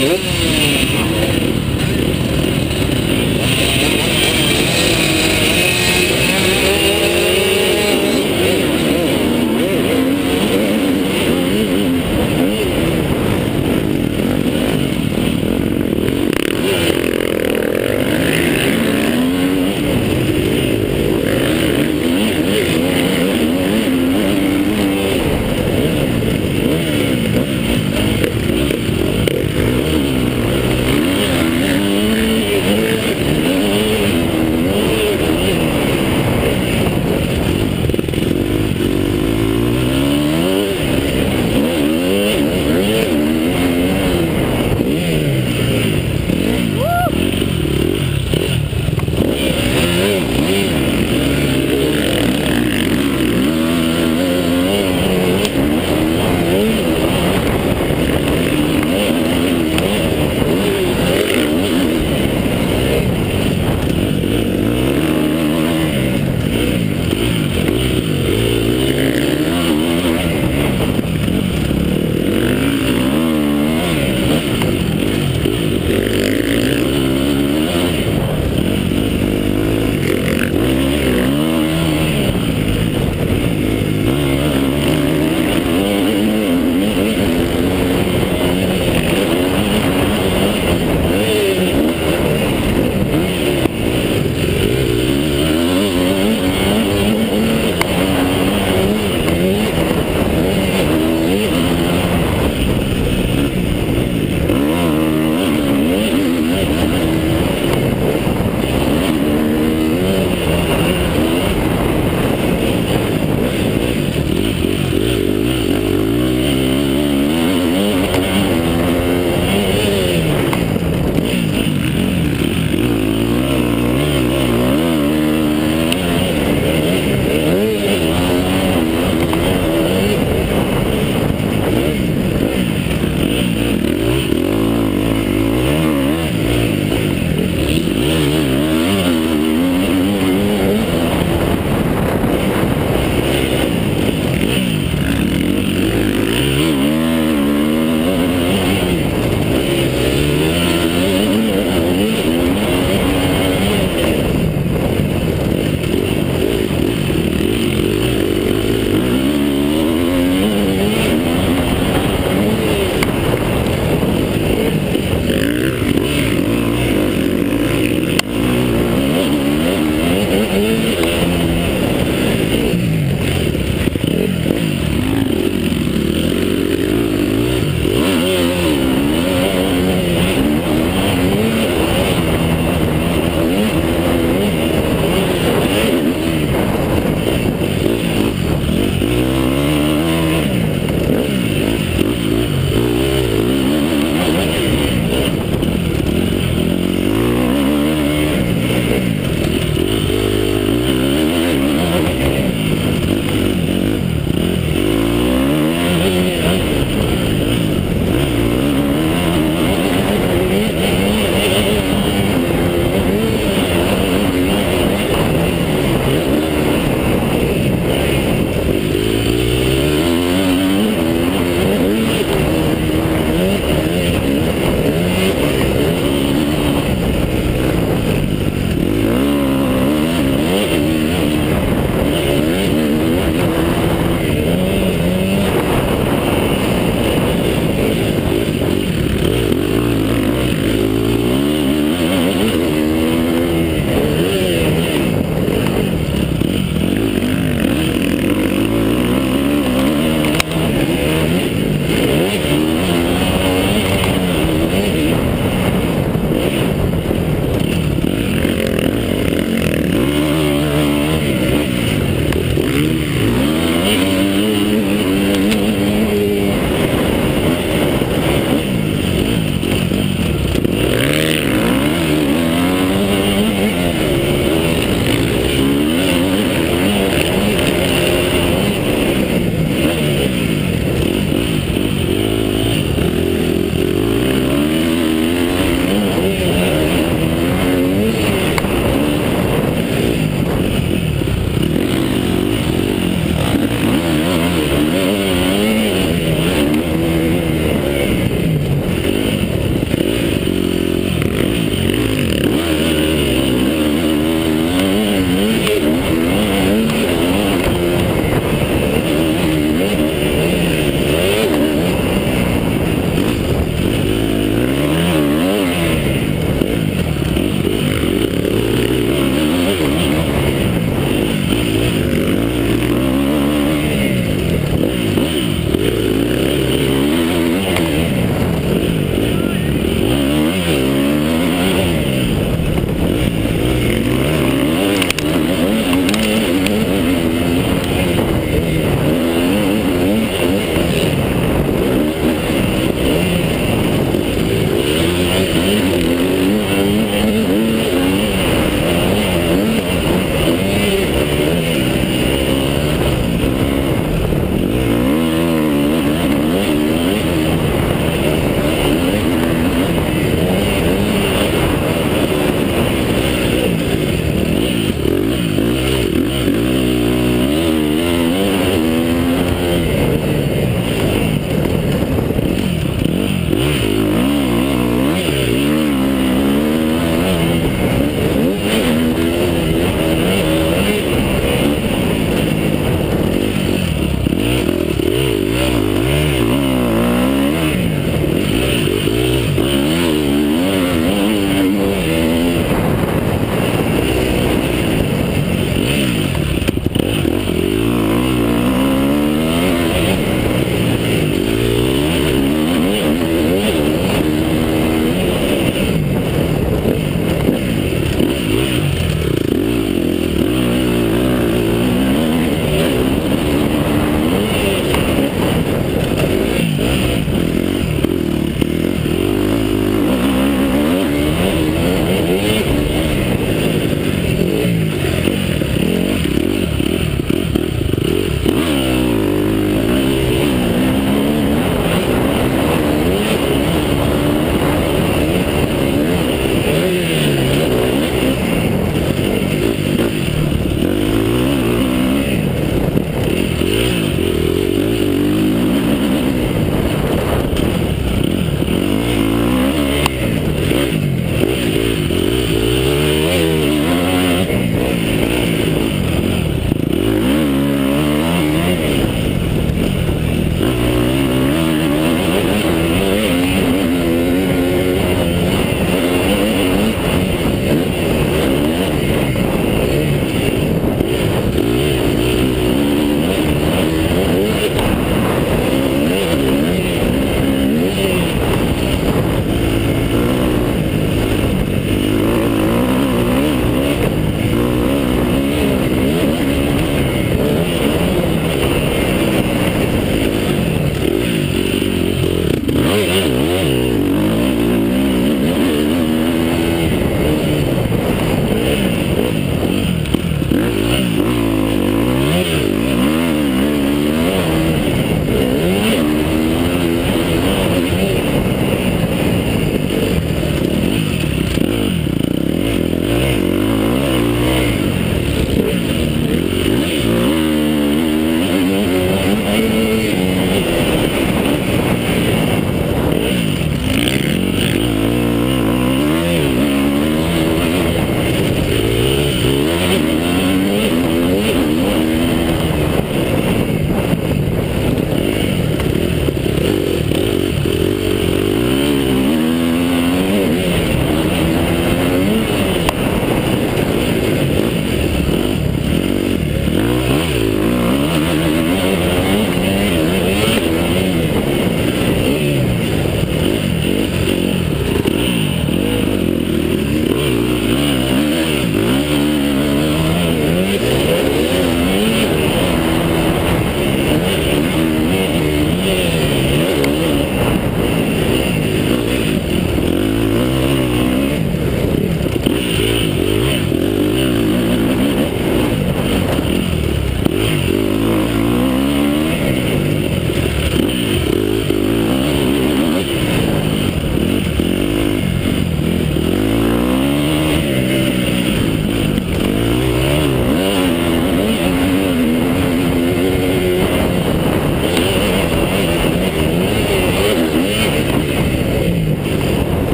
Mm-hmm.